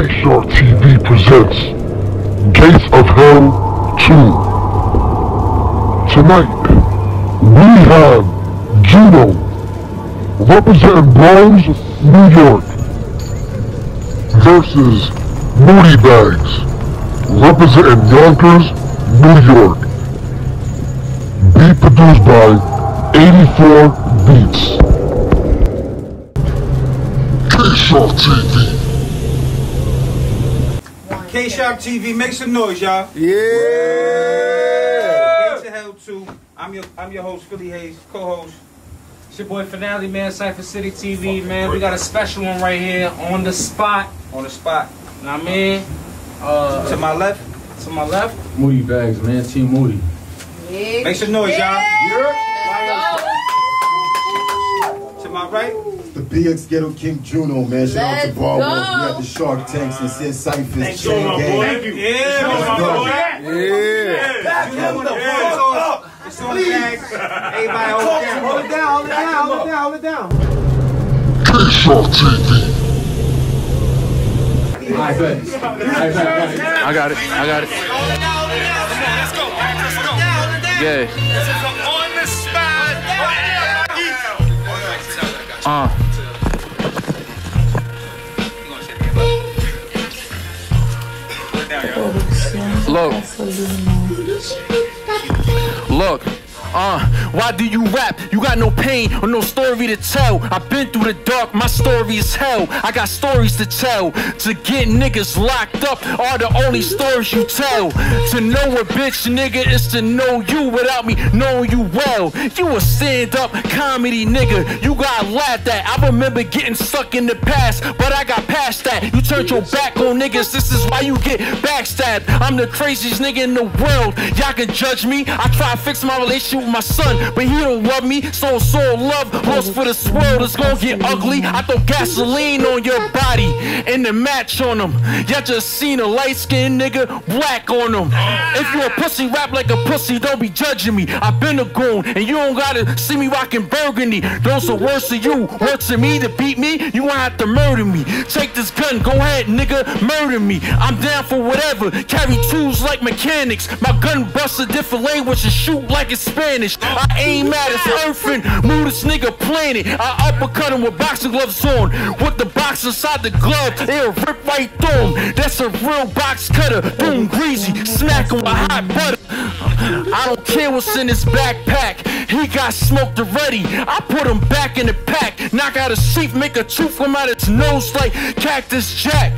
K-Shark TV presents Gates of Hell 2. Tonight, we have Juno representing Bronx, New York versus Moody Bagz representing Yonkers, New York. Beat produced by 84 Beats. K-Shark TV. K-Shark TV, make some noise, y'all. Yeah. Gates of Hell 2. I'm your I'm your host, Philly Hayes, co-host. It's your boy Finale, man, Cypher City TV, man. We got a special one right here on the spot. On the spot. Know what I mean? Uh, To my left, to my left, Moody Bagz, man. Team Moody. make some noise, y'all. To my right, The BX Ghetto King Juno, man. Shout out to Let's Barwell. go. We at the Shark Tanks and Sid Cyphers. Thank you, Chain my Gang. boy. yeah, Let's go. Yeah. You know what the fuck up. It's on the. Everybody hold it down. Hold it down, hold it down, hold it down, hold it down. K-Shark TV. I bet. I bet. I got it. I got it. Yeah. Uh. Look. Look. Uh, why do you rap? You got no pain or no story to tell. I've been through the dark, my story is hell. I got stories to tell. To get niggas locked up are the only stories you tell. To know a bitch nigga is to know you without me knowing you well. You a stand up comedy nigga. You got laughed at. I remember getting stuck in the past, but I got past that. You turned your back on niggas, this is why you get backstabbed. I'm the craziest nigga in the world. Y'all can judge me. I try to fix my relationship with my son, but he don't love me. So so love lost for this world it's gonna get ugly. I throw gasoline on your body and the match on them. Y'all just seen a light skinned nigga black on them. If you a pussy rap like a pussy, don't be judging me. I've been a goon and you don't gotta see me rocking burgundy. Those are worse to you, worse to me to beat me. You won't have to murder me. Take this gun, go ahead, nigga, murder me. I'm down for whatever. Carry tools like mechanics. My gun busts a different language and shoot like it's Spanish. I aim at his earthing, move this nigga planet. I uppercut him with boxing gloves on. With the box inside the glove, they'll rip right through him. That's a real box cutter. Boom, greasy, smack him with hot butter. I don't care what's in his backpack. He got smoked already. I put him back in the pack. Knock out his teeth, make a tooth come out his nose like Cactus Jack.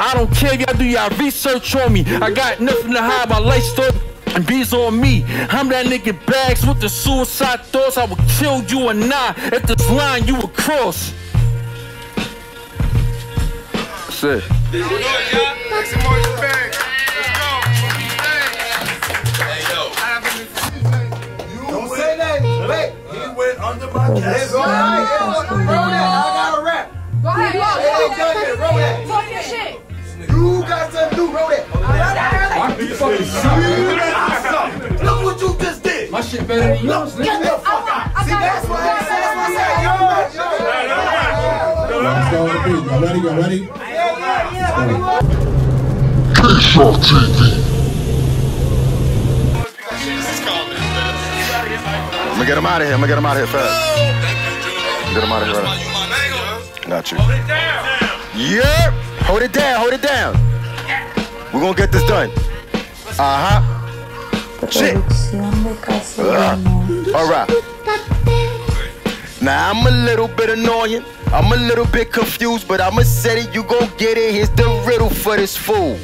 I don't care if y'all do y'all research on me. I got nothing to hide. My life story and bees on me. I'm that nigga bags with the suicide thoughts. I would kill you or not if this line you would cross. That's it. Don't say that. Wait. He went under my It's all right. Roll that. I got a rap. Go ahead, go Hey, ahead. go ahead. Roll that. Talk your shit. You got something to do. Roll that. You fucking You shit better than yours, Get the fuck out. See, that's what I said. What I said. Yo, yo, yo, yo. Let's go beat. Y'all ready? Y'all ready? K-Shark TV. I'm gonna get him out of here. I'm gonna get him out of here fast. Get him out of here. Right. Got you. Yeah. Hold it down. Hold it down. We're gonna get this done. Uh huh. All right. Now I'm a little bit annoying. I'm a little bit confused, but I'ma say it. You gon' get it. Here's the riddle for this fool.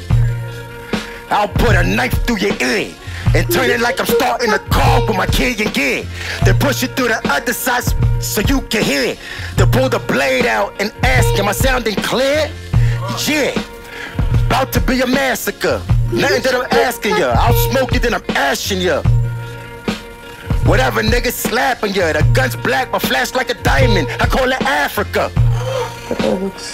I'll put a knife through your ear and turn it like I'm starting a car with my kid and gear. Then push it through the other side so you can hear it. Then pull the blade out and ask, Am I sounding clear? Yeah. About to be a massacre. Nothing that I'm asking ya. I'll smoke you, then I'm ashing ya. Whatever nigga slapping ya. The gun's black, but flash like a diamond. I call it Africa.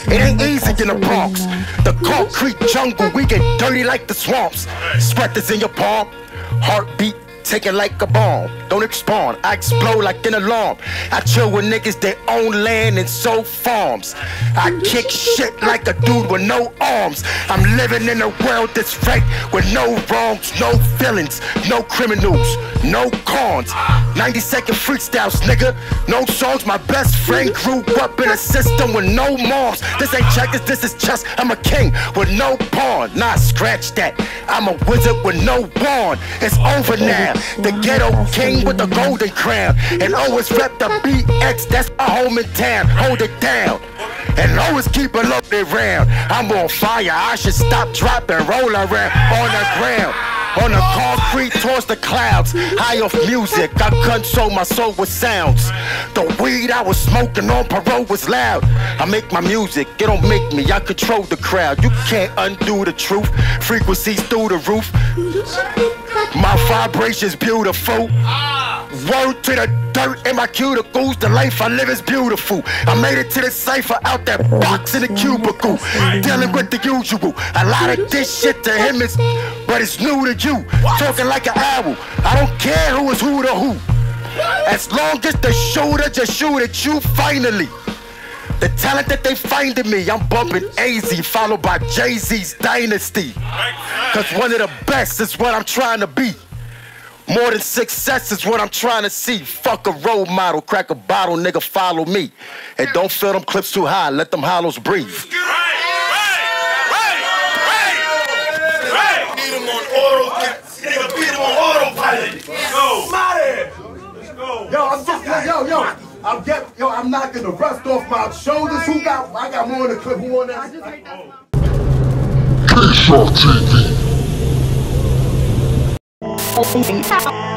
It ain't easy in the Bronx. The concrete jungle, we get dirty like the swamps. Sweat is in your palm, heartbeat taken like a bomb. Don't expawn, I explode like an alarm. I chill with niggas that own land and sow farms. I kick shit like a dude with no arms. I'm living in a world that's fake with no wrongs, no feelings, no criminals, no cons. 90 second freestyles, nigga. No songs. My best friend grew up in a system with no moms. This ain't checkers, this is chess. I'm a king with no pawn. Nah, scratch that. I'm a wizard with no wand. It's over now. The ghetto king with the golden crown. And always rep the BX, that's my home in town. Hold it down. And always keep a loaded round. I'm on fire, I should stop, drop, and roll around on the ground. On the concrete towards the clouds, high off music, I console my soul with sounds. The weed I was smoking on parole was loud. I make my music, it don't make me, I control the crowd. You can't undo the truth, frequencies through the roof. My vibration's beautiful. Word to the dirt in my cuticles. The life I live is beautiful. I made it to the cipher out that box in the cubicle. Dealing with the usual. A lot of this shit to him is, but it's new to you. Talking like an owl. I don't care who is who to who. As long as the shooter just shoot at you finally. The talent that they find in me, I'm bumping AZ, followed by Jay Z's Dynasty. Cause one of the best is what I'm trying to be. More than success is what I'm trying to see. Fuck a role model, crack a bottle, nigga, follow me. And don't fill them clips too high, let them hollows breathe. Beat him on auto, nigga, beat him on autopilot. Go. Yo, I'm just yo, yo. I'm get yo, I'm knocking the rust off my shoulders. Who got I got more in the clip. Who on that? K-Shark TV. Vigilante Productions.